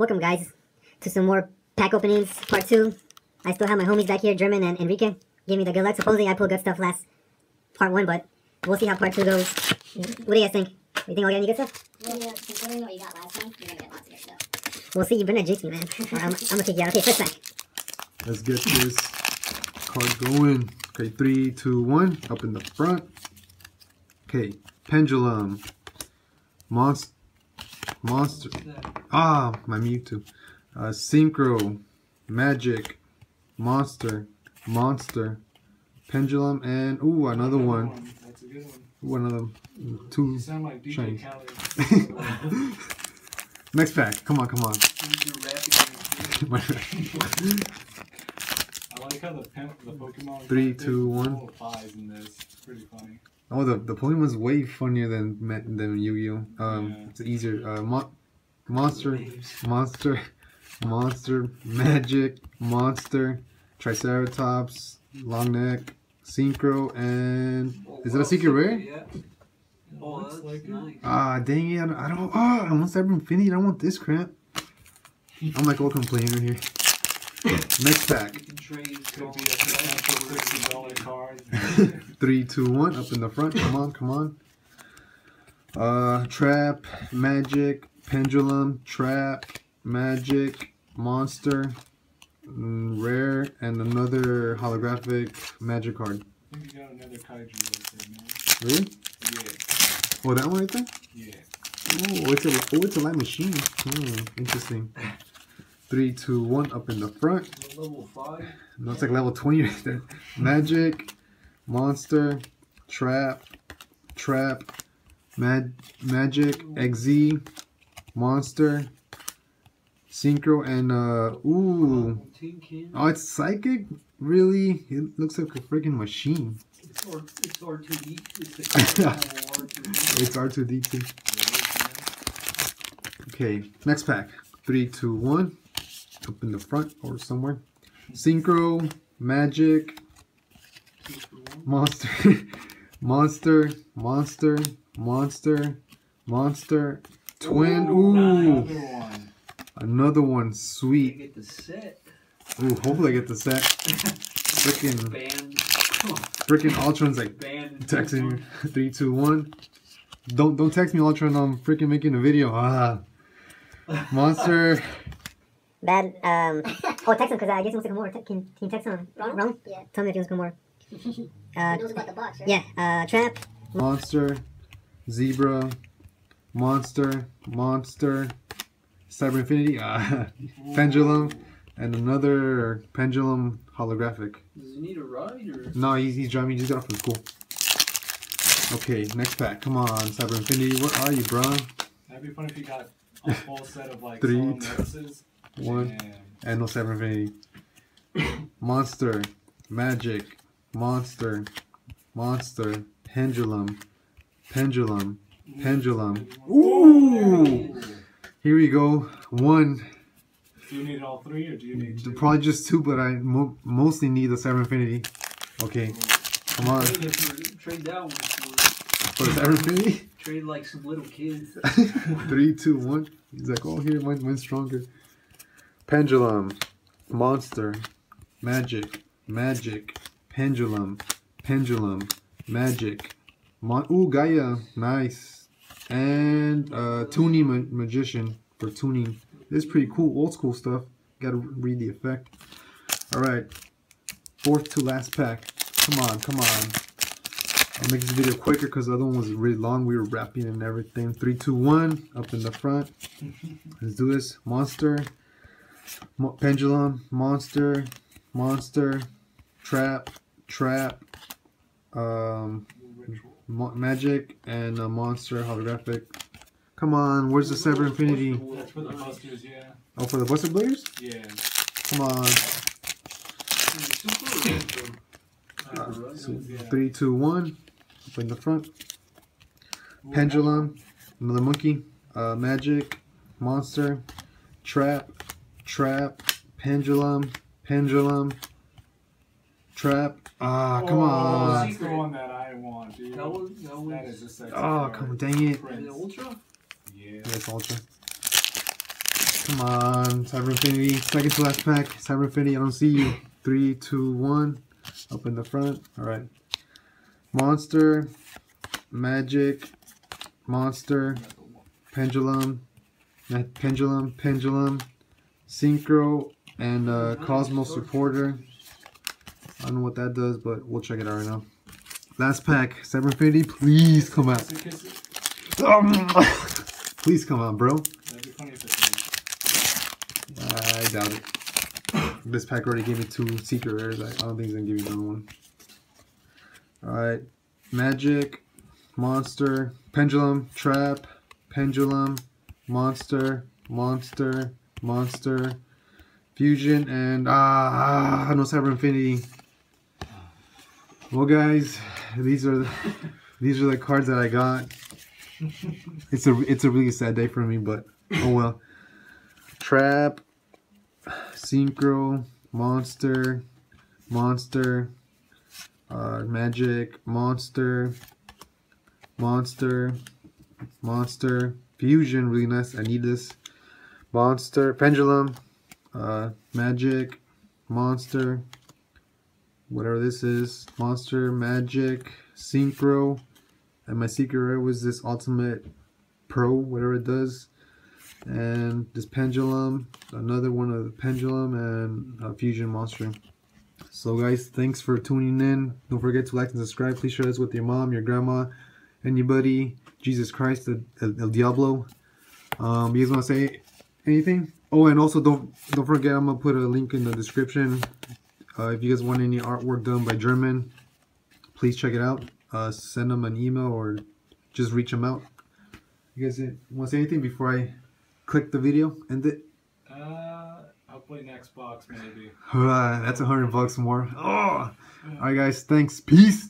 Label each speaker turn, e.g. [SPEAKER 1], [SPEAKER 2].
[SPEAKER 1] Welcome, guys, to some more pack openings, part two. I still have my homies back here, German and Enrique. Give me the good luck. Supposedly, I pulled good stuff last part one, but we'll see how part two goes. What do you guys think? You think I'll get any good stuff?
[SPEAKER 2] Yeah, considering what you got last time, you're gonna get lots of good stuff.
[SPEAKER 1] We'll see. You better not jinx me, man. I'm, I'm gonna kick you out. Okay, first pack.
[SPEAKER 3] Let's get this card going. Okay, three, two, one. Up in the front. Okay, pendulum. Monster. Monster. Ah, my Mewtwo. Uh, Synchro. Magic. Monster. Monster. Pendulum. And, ooh, another one.
[SPEAKER 4] That's a good one.
[SPEAKER 3] Ooh, another two.
[SPEAKER 4] You sound like DJ
[SPEAKER 3] Next pack. Come on, come on.
[SPEAKER 4] I like how the pen, the Pokemon.
[SPEAKER 3] Three, two, one.
[SPEAKER 4] Fives in this. It's pretty funny.
[SPEAKER 3] Oh, the, the Pokemon's way funnier than Ma- than Yu-Gi-Oh. Um,
[SPEAKER 4] Yeah.
[SPEAKER 3] It's easier. Uh, mon- monster. Monster, Monster, Magic, Monster, Triceratops, Long Neck, Synchro, and is that a secret rare?
[SPEAKER 5] Yeah. Oh,
[SPEAKER 4] Looks
[SPEAKER 5] that's
[SPEAKER 4] like it.
[SPEAKER 5] nice.
[SPEAKER 3] Ah, dang it! I don't. I don't ah, I want Cyber Infinity. I don't want this crap. I'm like all complainer here. Next pack.
[SPEAKER 5] You can trade
[SPEAKER 4] Could be a
[SPEAKER 5] songs.
[SPEAKER 4] potential sixty dollar card.
[SPEAKER 3] Three, two, one. Up in the front. Come on, come on. Uh, trap, magic, pendulum, trap, magic, monster, mm, rare, and another holographic magic card.
[SPEAKER 4] I think you got another kaiju right there, man.
[SPEAKER 3] Really?
[SPEAKER 4] Yeah,
[SPEAKER 3] Oh, that one right there.
[SPEAKER 4] yeah.
[SPEAKER 3] Oh, it's a oh, it's a light machine. Hmm, interesting. Three, two, one. Up in the front.
[SPEAKER 5] Level 5.
[SPEAKER 3] No, it's like level 20 right there. Magic, monster, trap, trap, mag, magic, XZ, monster, synchro, and uh, ooh, oh, it's psychic. Really? It looks like a freaking machine.
[SPEAKER 5] It's, R- it's R2D. It's the original R2D.
[SPEAKER 3] It's R2D2. Okay, next pack. Three, two, one. Up in the front or somewhere. Synchro, magic, Monster, monster, monster, monster, monster, twin. Ooh,
[SPEAKER 4] Another one.
[SPEAKER 3] another one. Sweet.
[SPEAKER 5] get the set.
[SPEAKER 3] Ooh, hopefully I get the set. Freaking, freaking Ultron's like
[SPEAKER 5] Band.
[SPEAKER 3] texting you. Three, two, one. Don't don't text me Ultron. I'm freaking making a video. Ah, monster.
[SPEAKER 1] Bad. Um. Oh, text him because I guess he wants to come over. Te- Can, can you text him?
[SPEAKER 2] Ron?
[SPEAKER 1] Ron?
[SPEAKER 2] Yeah.
[SPEAKER 1] Tell me if he wants to come over.
[SPEAKER 2] He
[SPEAKER 1] Uh,
[SPEAKER 2] knows about the box, right?
[SPEAKER 1] yeah. Uh, trap.
[SPEAKER 3] Monster, Zebra, Monster, Monster, Cyber Infinity, uh, Pendulum, and another Pendulum holographic.
[SPEAKER 5] Does he need a ride or?
[SPEAKER 3] No, he's, he's driving, he just got off from school. Okay, next pack. Come on, Cyber Infinity. Where are you, bro?
[SPEAKER 4] That'd be fun if you got a full set of like
[SPEAKER 3] Three,
[SPEAKER 4] solemn
[SPEAKER 3] two,
[SPEAKER 4] notices.
[SPEAKER 3] One.
[SPEAKER 4] Damn.
[SPEAKER 3] And no Cyber Infinity. Monster, Magic, Monster, Monster, Pendulum, Pendulum, Pendulum. Ooh! Here we go. One.
[SPEAKER 4] Do you need all three or do you need two?
[SPEAKER 3] Probably just two, but I mo- mostly need the Cyber Infinity. Okay, come on.
[SPEAKER 5] Trade, it for- trade that one for.
[SPEAKER 3] For the Cyber Infinity.
[SPEAKER 5] Trade like some little kids.
[SPEAKER 3] Three, two, one. He's like, oh, here, mine, mine's stronger. Pendulum, monster, magic, magic, pendulum, pendulum, magic, mon. Ooh, Gaia, nice. And uh, tuning ma- magician for tuning. This is pretty cool, old school stuff. Got to read the effect. All right, fourth to last pack. Come on, come on. I'll make this video quicker because the other one was really long. We were wrapping and everything. Three, two, one. Up in the front. Let's do this. Monster. Mo- pendulum. Monster. Monster. Trap. Trap. Um, magic. And a monster holographic. Come on. Where's the Cyber Infinity?
[SPEAKER 4] That's for the busters, yeah.
[SPEAKER 3] Oh, for the Buster Bladers?
[SPEAKER 4] Yeah.
[SPEAKER 3] Come on.
[SPEAKER 4] Uh,
[SPEAKER 3] So, three, two, one. Up in the front. Pendulum, another monkey, uh, magic, monster, trap, trap, pendulum, pendulum, trap. Ah, come
[SPEAKER 4] Oh,
[SPEAKER 3] on.
[SPEAKER 4] That's the one that I want, dude.
[SPEAKER 5] That was that was
[SPEAKER 4] That is a sexy
[SPEAKER 3] Oh, come on, dang it.
[SPEAKER 5] is it ultra.
[SPEAKER 4] Yeah.
[SPEAKER 3] Yes, ultra. Come on, Cyber Infinity. Second to last pack. Cyber Infinity, I don't see you. Three, two, one. Up in the front. Alright. Monster. Magic. Monster. Pendulum. Pendulum. Pendulum. Synchro. And uh, Cosmos Supporter. I don't know what that does, but we'll check it out right now. Last pack. Cyber Infinity, please come out. Please come out, bro. I doubt it. This pack already gave me two secret rares. I I don't think it's gonna give me another one. Alright. Magic, Monster, Pendulum, Trap, Pendulum, Monster, Monster, Monster, Fusion, and ah, no Cyber Infinity. Well, guys, these are the, these are the cards that I got. It's a it's a really sad day for me, but oh well. Trap, Synchro, Monster, Monster, uh, Magic, Monster, Monster, Monster, Fusion, really nice. I need this. Monster, Pendulum, uh, Magic, Monster, whatever this is. Monster, Magic, Synchro, and my secret rare was this Ultimate Pro, whatever it does and this pendulum another one of the pendulum and a fusion monster. So guys thanks for tuning in. Don't forget to like and subscribe. Please share this with your mom your grandma anybody. Jesus christ el, el, diablo. Um you guys want to say anything oh and also don't don't forget i'm gonna put a link in the description uh, if you guys want any artwork done by german please check it out uh, send them an email or just reach them out you guys want to say anything before i click the video end it
[SPEAKER 4] Uh, I'll play next box maybe.
[SPEAKER 3] Uh, that's a hundred bucks more. Oh, all right, guys. Thanks. Peace.